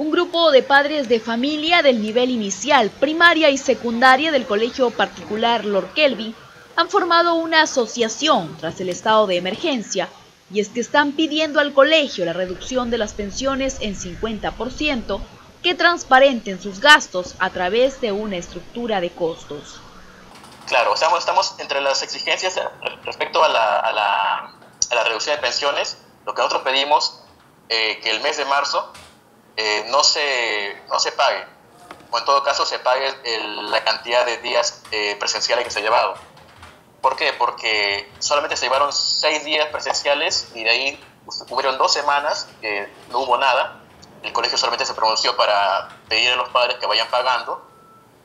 Un grupo de padres de familia del nivel inicial, primaria y secundaria del colegio particular Lord Kelvin han formado una asociación tras el estado de emergencia y es que están pidiendo al colegio la reducción de las pensiones en 50% que transparenten sus gastos a través de una estructura de costos. Claro, estamos, estamos entre las exigencias respecto a la, reducción de pensiones. Lo que nosotros pedimos, eh, que el mes de marzo eh, no, se, no se pague, o en todo caso se pague la cantidad de días eh, presenciales que se ha llevado. ¿Por qué? Porque solamente se llevaron seis días presenciales y de ahí hubieron dos semanas que no hubo nada. El colegio solamente se pronunció para pedir a los padres que vayan pagando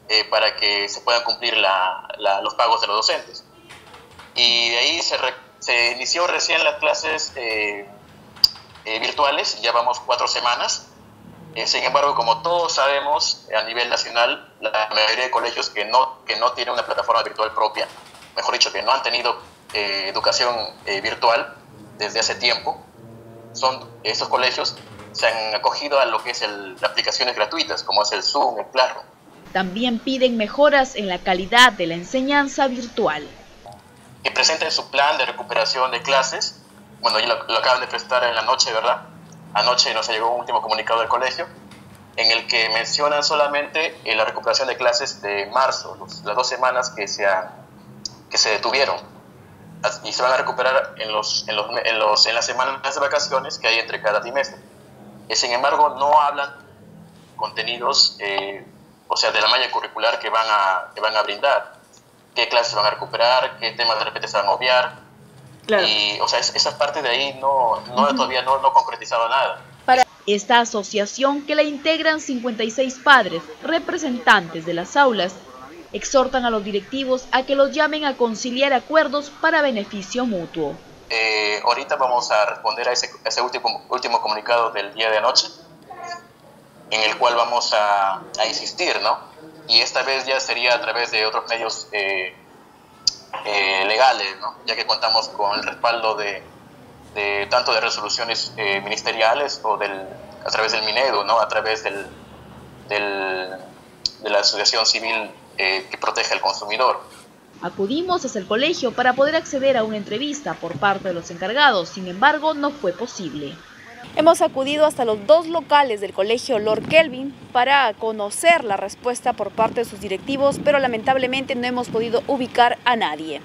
eh, para que se puedan cumplir los pagos de los docentes. Y de ahí se, se inició recién las clases eh, virtuales, ya vamos cuatro semanas. Sin embargo, como todos sabemos, a nivel nacional, la mayoría de colegios que no, que no tienen una plataforma virtual propia mejor dicho, que no han tenido eh, educación eh, virtual desde hace tiempo, son estos colegios se han acogido a lo que es las aplicaciones gratuitas, como es el Zoom, el Claro. También piden mejoras en la calidad de la enseñanza virtual. Que presenten su plan de recuperación de clases. Bueno, ya lo, acaban de presentar en la noche, ¿verdad? Anoche nos llegó un último comunicado del colegio en el que mencionan solamente eh, la recuperación de clases de marzo, las dos semanas que se detuvieron y se van a recuperar en, los, en, los, las semanas de vacaciones que hay entre cada trimestre. Y, sin embargo, no hablan contenidos, eh, o sea, de la malla curricular que van a, que van a brindar, qué clases van a recuperar, qué temas de repente se van a obviar. Y, o sea, esa parte de ahí no, no todavía no, no concretizado nada. Para esta asociación que la integran 56 padres, representantes de las aulas exhortan a los directivos a que los llamen a conciliar acuerdos para beneficio mutuo. Eh, ahorita vamos a responder a ese, último, último comunicado del día de anoche, en el cual vamos a, insistir, ¿no? Y esta vez ya sería a través de otros medios eh, eh, legales. Ya que contamos con el respaldo de, de tanto de resoluciones ministeriales o del, a través del Minedo, ¿no? A través del, del de la Asociación Civil eh, que protege al consumidor. Acudimos hasta el colegio para poder acceder a una entrevista por parte de los encargados, sin embargo no fue posible. Hemos acudido hasta los dos locales del colegio Lord Kelvin para conocer la respuesta por parte de sus directivos, pero lamentablemente no hemos podido ubicar a nadie.